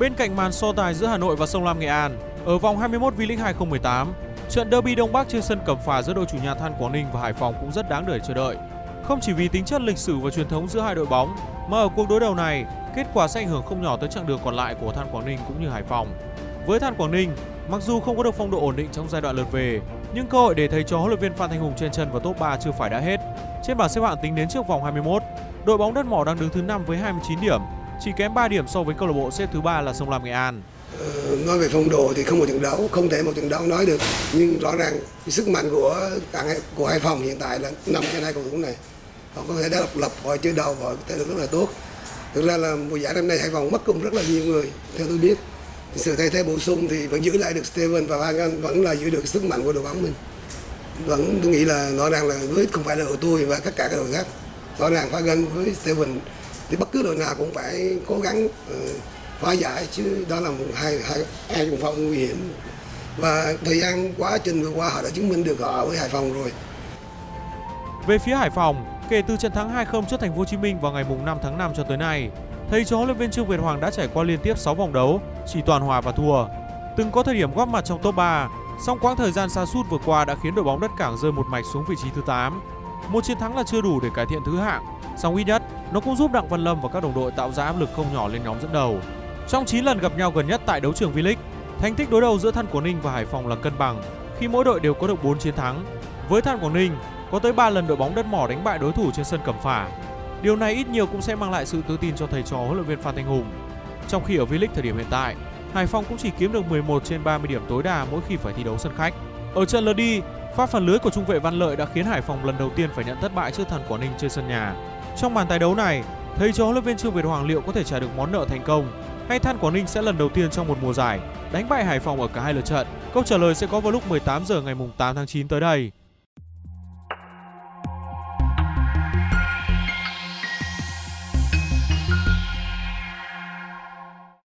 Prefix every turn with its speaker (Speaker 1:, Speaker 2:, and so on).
Speaker 1: Bên cạnh màn so tài giữa Hà Nội và Sông Lam Nghệ An, ở vòng 21 V-League 2018, trận derby Đông Bắc trên sân Cẩm Phả giữa đội chủ nhà Than Quảng Ninh và Hải Phòng cũng rất đáng để chờ đợi. Không chỉ vì tính chất lịch sử và truyền thống giữa hai đội bóng, mà ở cuộc đối đầu này, kết quả sẽ ảnh hưởng không nhỏ tới chặng đường còn lại của Than Quảng Ninh cũng như Hải Phòng. Với Than Quảng Ninh, mặc dù không có được phong độ ổn định trong giai đoạn lượt về, nhưng cơ hội để thầy trò huấn luyện viên Phan Thanh Hùng trên chân vào top 3 chưa phải đã hết. Trên bảng xếp hạng tính đến trước vòng 21, đội bóng đất mỏ đang đứng thứ 5 với 29 điểm, chỉ kém 3 điểm so với câu lạc bộ xếp thứ ba là Sông Lam Nghệ An.
Speaker 2: Ờ, nói về phong độ thì không một trận đấu không thể một trận đấu nói được. Nhưng rõ ràng sức mạnh của cả của Hải Phòng hiện tại là nằm trên hai cầu thủ này. Họ có thể đã độc lập họ chơi đầu họ thể lực rất là tốt. Thực ra là mùa giải năm nay Hải Phòng mất cùng rất là nhiều người theo tôi biết. Sự thay thế bổ sung thì vẫn giữ lại được Steven và Van vẫn là giữ được sức mạnh của đội bóng mình. Vẫn tôi nghĩ là rõ ràng là với không phải là đội tôi và tất cả các đội khác. Rõ ràng Fagan với Steven thì bất cứ đội nào cũng phải cố gắng ờ, uh, phá giải chứ đó là một hai hai hai vùng phong nguy hiểm và thời gian quá trình vừa qua họ đã chứng minh được họ với Hải Phòng rồi.
Speaker 1: Về phía Hải Phòng, kể từ trận thắng 2-0 trước Thành phố Hồ Chí Minh vào ngày mùng 5 tháng 5 cho tới nay, thầy trò huấn luyện viên Trương Việt Hoàng đã trải qua liên tiếp 6 vòng đấu, chỉ toàn hòa và thua. Từng có thời điểm góp mặt trong top 3, song quãng thời gian xa sút vừa qua đã khiến đội bóng đất cảng rơi một mạch xuống vị trí thứ 8. Một chiến thắng là chưa đủ để cải thiện thứ hạng, song ít nhất nó cũng giúp Đặng Văn Lâm và các đồng đội tạo ra áp lực không nhỏ lên nhóm dẫn đầu. Trong 9 lần gặp nhau gần nhất tại đấu trường V-League, thành tích đối đầu giữa Than Quảng Ninh và Hải Phòng là cân bằng khi mỗi đội đều có được 4 chiến thắng. Với Than Quảng Ninh, có tới 3 lần đội bóng đất mỏ đánh bại đối thủ trên sân Cẩm Phả. Điều này ít nhiều cũng sẽ mang lại sự tự tin cho thầy trò huấn luyện viên Phan Thanh Hùng. Trong khi ở V-League thời điểm hiện tại, Hải Phòng cũng chỉ kiếm được 11 trên 30 điểm tối đa mỗi khi phải thi đấu sân khách. Ở trận lượt đi, pha phản lưới của trung vệ Văn Lợi đã khiến Hải Phòng lần đầu tiên phải nhận thất bại trước Than Quảng Ninh trên sân nhà. Trong bàn tái đấu này, thầy trò huấn luyện viên Trương Việt Hoàng liệu có thể trả được món nợ thành công hay Than Quảng Ninh sẽ lần đầu tiên trong một mùa giải đánh bại Hải Phòng ở cả hai lượt trận? Câu trả lời sẽ có vào lúc 18 giờ ngày 8 tháng 9 tới đây.